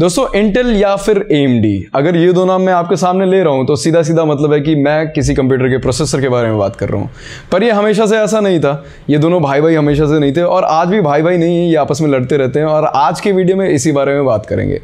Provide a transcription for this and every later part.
दोस्तों इंटेल या फिर एम अगर ये दो नाम मैं आपके सामने ले रहा हूँ तो सीधा सीधा मतलब है कि मैं किसी कंप्यूटर के प्रोसेसर के बारे में बात कर रहा हूँ। पर ये हमेशा से ऐसा नहीं था। ये दोनों भाई भाई हमेशा से नहीं थे और आज भी भाई भाई नहीं है, ये आपस में लड़ते रहते हैं और आज के वीडियो में इसी बारे में बात करेंगे।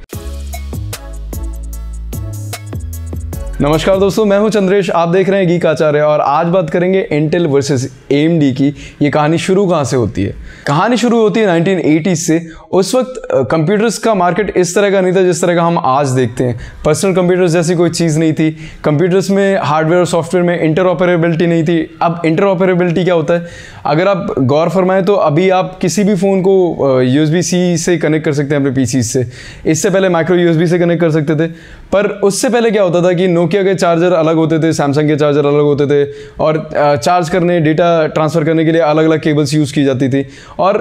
नमस्कार दोस्तों, मैं हूँ चंद्रेश। आप देख रहे हैं गीक आचार्य और आज बात करेंगे इंटेल वर्सेस ए की। ये कहानी शुरू कहाँ से होती है? कहानी शुरू होती है 1980 से। उस वक्त कंप्यूटर्स का मार्केट इस तरह का नहीं था जिस तरह का हम आज देखते हैं। पर्सनल कंप्यूटर्स जैसी कोई चीज़ नहीं थी। कंप्यूटर्स में हार्डवेयर और सॉफ्टवेयर में इंटर नहीं थी। अब इंटर क्या होता है? अगर आप गौर फरमाएँ तो अभी आप किसी भी फ़ोन को यू सी से कनेक्ट कर सकते हैं अपने पीसी से। इससे पहले माइक्रो यू से कनेक्ट कर सकते थे। पर उससे पहले क्या होता था कि नोकिया के चार्जर अलग होते थे सैमसंग के चार्जर अलग होते थे, और चार्ज करने डेटा ट्रांसफ़र करने के लिए अलग अलग केबल्स यूज़ की जाती थी। और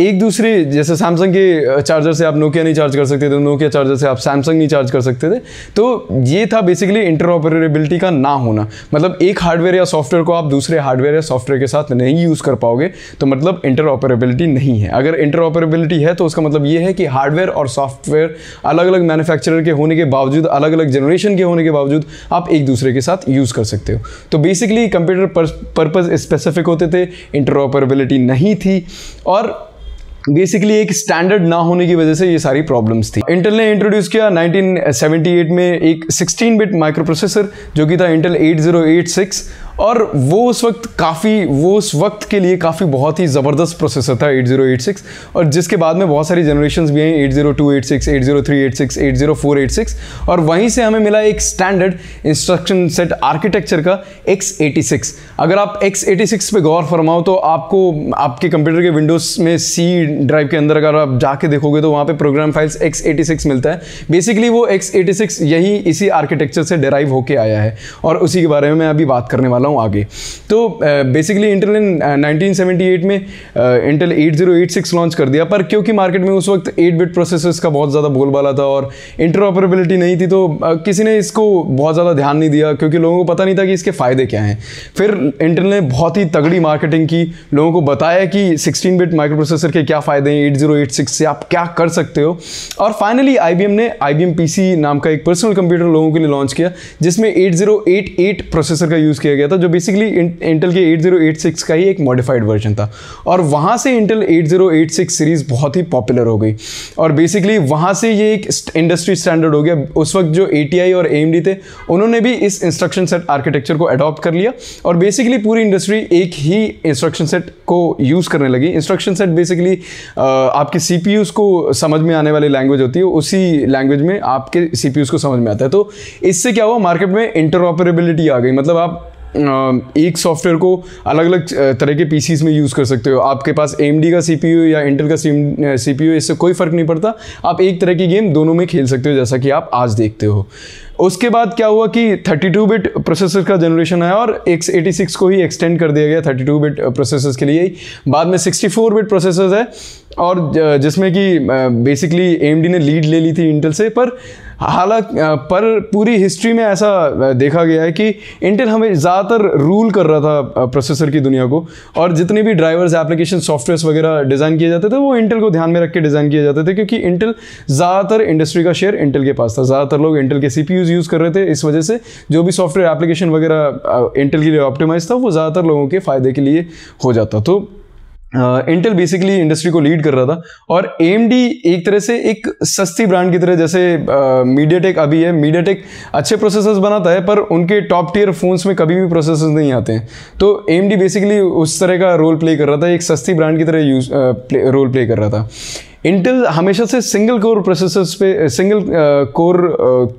एक दूसरे, जैसे सैमसंग के चार्जर से आप नोकिया नहीं चार्ज कर सकते थे नोकिया चार्जर से आप सैमसंग नहीं चार्ज कर सकते थे तो ये था बेसिकली इंटरऑपरेबिलिटी का ना होना। मतलब एक हार्डवेयर या सॉफ्टवेयर को आप दूसरे हार्डवेयर या सॉफ्टवेयर के साथ नहीं यूज़ कर पाओगे तो मतलब इंटरऑपरेबिलिटी नहीं है। अगर इंटरऑपरेबिलिटी है तो उसका मतलब ये है कि हार्डवेयर और सॉफ्टवेयर अलग अलग मैन्युफैक्चरर के होने के बावजूद अलग अलग जनरेशन के होने के बावजूद आप एक दूसरे के साथ यूज़ कर सकते हो। तो बेसिकली कंप्यूटर पर्पज़ स्पेसिफिक होते थे इंटरऑपरेबिलिटी नहीं थी, और बेसिकली एक स्टैंडर्ड ना होने की वजह से ये सारी प्रॉब्लम्स थी। इंटेल ने इंट्रोड्यूस किया 1978 में एक 16 बिट माइक्रो प्रोसेसर जो कि था इंटेल 8086 और वो उस वक्त काफ़ी वो उस वक्त के लिए काफ़ी बहुत ही ज़बरदस्त प्रोसेसर था 8086 और जिसके बाद में बहुत सारी जनरेशन भी हैं 80286, 80386, 80486 और वहीं से हमें मिला एक स्टैंडर्ड इंस्ट्रक्शन सेट आर्किटेक्चर का x86 अगर आप x86 पे गौर फरमाओ तो आपको आपके कंप्यूटर के विंडोज़ में सी ड्राइव के अंदर अगर आप जाके देखोगे तो वहाँ पर प्रोग्राम फाइल्स x86 मिलता है। बेसिकली वो x86 यही इसी आर्किटेक्चर से डेराइव होके आया है। और उसी के बारे में मैं अभी बात करने वाला वाला हूँ आगे। तो बेसिकली इंटेल ने 1978 में इंटेल 8086 लॉन्च कर दिया। पर क्योंकि मार्केट में उस वक्त 8 बिट प्रोसेसर्स का बहुत ज़्यादा बोलबाला था और इंटरऑपरेबिलिटी नहीं थी तो किसी ने इसको बहुत ज़्यादा ध्यान नहीं दिया, क्योंकि लोगों को पता नहीं था कि इसके फ़ायदे क्या हैं। फिर इंटेल ने बहुत ही तगड़ी मार्केटिंग की, लोगों को बताया कि 16 बिट माइक्रो प्रोसेसर के क्या फ़ायदे हैं 8086 से आप क्या कर सकते हो। और फाइनली आईबीएम ने आईबीएम पीसी नाम का एक पर्सनल कंप्यूटर लोगों के लिए लॉन्च किया, जिसमें 8088 प्रोसेसर का यूज़ किया गया था। जो बेसिकली इंटेल के 8086 का ही एक मॉडिफाइड वर्जन था। और वहाँ से इंटेल 8086 सीरीज़ बहुत ही पॉपुलर हो गई। और बेसिकली वहाँ से ये एक इंडस्ट्री स्टैंडर्ड हो गया। उस वक्त जो एटीआई और ए थे, उन्होंने भी इस इंस्ट्रक्शन सेट आर्किटेक्चर को अडॉप्ट कर लिया। और बेसिकली पूरी इंडस्ट्री एक ही इंस्ट्रक्शन सेट को यूज़ करने लगी। इंस्ट्रक्शन सेट बेसिकली आपके सीपीयू को समझ में आने वाली लैंग्वेज होती है। उसी लैंग्वेज में आपके सी को समझ में आता है। तो इससे क्या हुआ? मार्केट में इंटरऑपरेबिलिटी आ गई। मतलब आप एक सॉफ्टवेयर को अलग अलग तरह के पीसीज में यूज़ कर सकते हो। आपके पास एम का सीपीयू या इंटेल का सी पी इससे कोई फ़र्क नहीं पड़ता। आप एक तरह की गेम दोनों में खेल सकते हो, जैसा कि आप आज देखते हो। उसके बाद क्या हुआ कि 32 बिट प्रोसेसर का जनरेशन आया और एक्स एटी को ही एक्सटेंड कर दिया गया 32 बिट प्रोसेसर्स के लिए। ही बाद में 64 बिट प्रोसेसर्स है और जिसमें कि बेसिकली एम ने लीड ले ली थी इंटेल से, पर हालाँकि पर पूरी हिस्ट्री में ऐसा देखा गया है कि इंटेल हमें ज़्यादातर रूल कर रहा था प्रोसेसर की दुनिया को। और जितने भी ड्राइवर्स, एप्लीकेशन सॉफ्टवेयर वगैरह डिज़ाइन किए जाते थे, वो इंटेल को ध्यान में रख के डिज़ाइन किए जाते थे, क्योंकि इंटेल ज़्यादातर इंडस्ट्री का शेयर इंटेल के पास था। ज़्यादातर लोग इंटेल के सी यूज़ कर रहे थे, इस वजह से जो भी सॉफ्टवेयर, एप्लीकेशन वगैरह इंटेल के लिए ऑप्टिमाइज था, वो ज़्यादातर लोगों के फ़ायदे के लिए हो जाता। तो इंटेल बेसिकली इंडस्ट्री को लीड कर रहा था और एम एक तरह से एक सस्ती ब्रांड की तरह जैसे मीडिया uh, अभी है। मीडियाटेक अच्छे प्रोसेसर्स बनाता है पर उनके टॉप टीयर फोन्स में कभी भी प्रोसेसर्स नहीं आते हैं। तो एम बेसिकली उस तरह का रोल प्ले कर रहा था एक सस्ती ब्रांड की तरह यूज़ रोल प्ले कर रहा था। इंटेल हमेशा से सिंगल कोर प्रोसेसर्स पे सिंगल कोर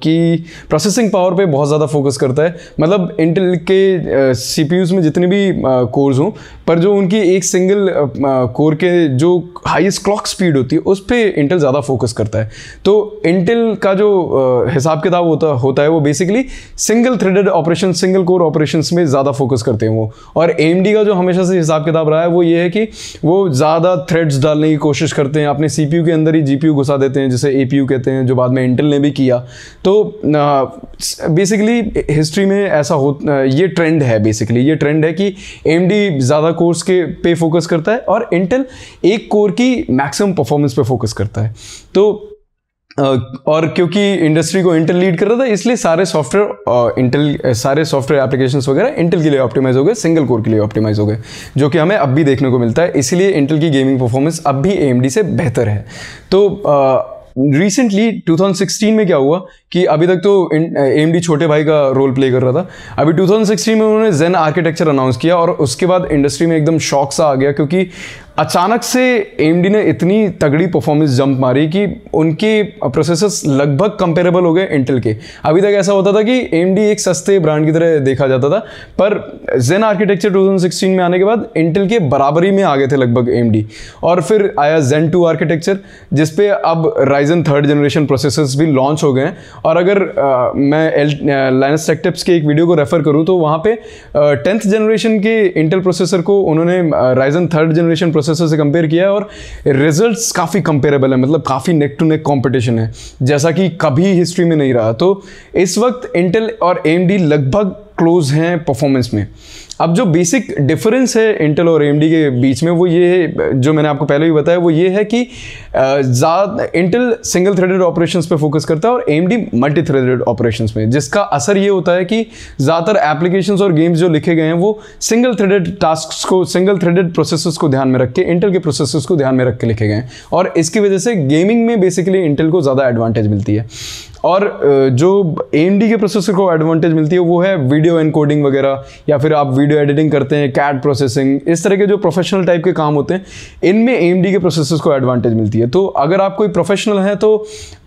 की प्रोसेसिंग पावर पे बहुत ज़्यादा फोकस करता है। मतलब इंटेल के सी में जितने भी कोर्स हों, पर जो उनकी एक सिंगल कोर के जो हाईएस्ट क्लॉक स्पीड होती है, उस पर इंटेल ज़्यादा फोकस करता है। तो इंटेल का जो हिसाब किताब होता होता है वो basically single threaded operation single core operation में ज़्यादा फोकस करते हैं वो। और एम का जो हमेशा से हिसाब किताब रहा है, वो ये है कि वो ज़्यादा थ्रेड्स डालने की कोशिश करते हैं, अपने सीपीयू के अंदर ही जीपीयू घुसा देते हैं, जिसे एपीयू कहते हैं, जो बाद में इंटेल ने भी किया। तो बेसिकली हिस्ट्री में ऐसा हो ये ट्रेंड है बेसिकली ये ट्रेंड है कि एमडी ज़्यादा कोर्स के पे फोकस करता है और इंटेल एक कोर की मैक्सिमम परफॉर्मेंस पे फोकस करता है। तो और क्योंकि इंडस्ट्री को इंटेल लीड कर रहा था इसलिए सारे सॉफ्टवेयर इंटेल सारे सॉफ्टवेयर एप्लीकेशंस वगैरह इंटेल के लिए ऑप्टिमाइज हो गए सिंगल कोर के लिए ऑप्टिमाइज हो गए जो कि हमें अब भी देखने को मिलता है। इसलिए इंटेल की गेमिंग परफॉर्मेंस अब भी ए से बेहतर है। तो रिसेंटली uh, 2016 में क्या हुआ कि अभी तक तो एम छोटे भाई का रोल प्ले कर रहा था। अभी 2016 में उन्होंने जेन आर्किटेक्चर अनाउंस किया और उसके बाद इंडस्ट्री में एकदम शॉक सा आ गया क्योंकि अचानक से एम ने इतनी तगड़ी परफॉर्मेंस जंप मारी कि उनके प्रोसेसर्स लगभग कंपेरेबल हो गए इंटेल के। अभी तक ऐसा होता था कि एम एक सस्ते ब्रांड की तरह देखा जाता था पर जेन आर्किटेक्चर 2016 में आने के बाद इंटेल के बराबरी में आ गए थे लगभग एम और फिर आया जेन टू आर्किटेक्चर जिसपे अब राइजन थर्ड जनरेशन प्रोसेसर्स भी लॉन्च हो गए हैं। और अगर आ, मैं एल लाइनस टेक्टिप्स के एक वीडियो को रेफर करूँ तो वहाँ पे टेंथ जनरेशन के इंटेल प्रोसेसर को उन्होंने राइजन थर्ड जनरेशन प्रोसेसर से कंपेयर किया है और रिजल्ट्स काफ़ी कंपेरेबल है मतलब काफ़ी नेक टू नेक कंपटीशन है। जैसा कि कभी हिस्ट्री में नहीं रहा। तो इस वक्त इंटेल और एम लगभग क्लोज हैं परफॉर्मेंस में। अब जो बेसिक डिफरेंस है इंटेल और एम के बीच में, वो ये है, जो मैंने आपको पहले भी बताया, वो ये है कि ज़्यादा इंटेल सिंगल थ्रेडेड ऑपरेशंस पे फोकस करता है और M D multi threaded operations में। जिसका असर ये होता है कि ज़्यादातर एप्लीकेशंस और गेम्स जो लिखे गए हैं, वो सिंगल थ्रेडेड टास्क को सिंगल थ्रेडेड प्रोसेस को ध्यान में रख के इंटेल के प्रोसेस को ध्यान में रख के लिखे गए हैं। और इसकी वजह से गेमिंग में बेसिकली इंटेल को ज़्यादा एडवांटेज मिलती है। और जो ए के प्रोसेसर को एडवांटेज मिलती है, वो है वीडियो एनकोडिंग वगैरह, या फिर आप वीडियो एडिटिंग करते हैं कैट प्रोसेसिंग इस तरह के जो प्रोफेशनल टाइप के काम होते हैं, इनमें एएमडी के प्रोसेसर्स को एडवांटेज मिलती है। तो अगर आप कोई प्रोफेशनल हैं तो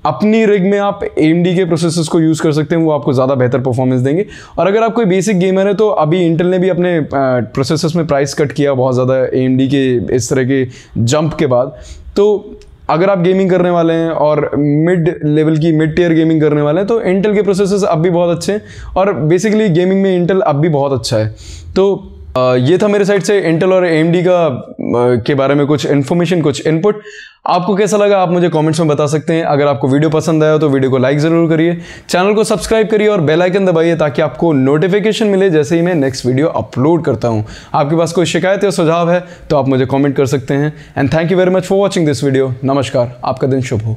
अपनी रिग में आप ए के प्रोसेसर्स को यूज़ कर सकते हैं, वो आपको ज़्यादा बेहतर परफॉर्मेंस देंगे। और अगर आप कोई बेसिक गेमर है तो अभी इंटेल ने भी अपने प्रोसेसर्स में प्राइस कट किया, बहुत ज़्यादा एएमडी के, इस तरह के जंप के बाद। तो अगर आप गेमिंग करने वाले हैं और मिड लेवल की मिड टीयर गेमिंग करने वाले हैं तो इंटेल के प्रोसेसर्स अब भी बहुत अच्छे हैं और बेसिकली गेमिंग में इंटेल अब भी बहुत अच्छा है। तो ये था मेरे साइड से इंटेल और एम का के बारे में कुछ इन्फॉर्मेशन कुछ इनपुट आपको कैसा लगा? आप मुझे कमेंट्स में बता सकते हैं। अगर आपको वीडियो पसंद आया तो वीडियो को लाइक ज़रूर करिए। चैनल को सब्सक्राइब करिए और बेल आइकन दबाइए ताकि आपको नोटिफिकेशन मिले जैसे ही मैं नेक्स्ट वीडियो अपलोड करता हूँ। आपके पास कोई शिकायत या सुझाव है तो आप मुझे कॉमेंट कर सकते हैं। And thank you very much for watching this video नमस्कार। आपका दिन शुभ हो।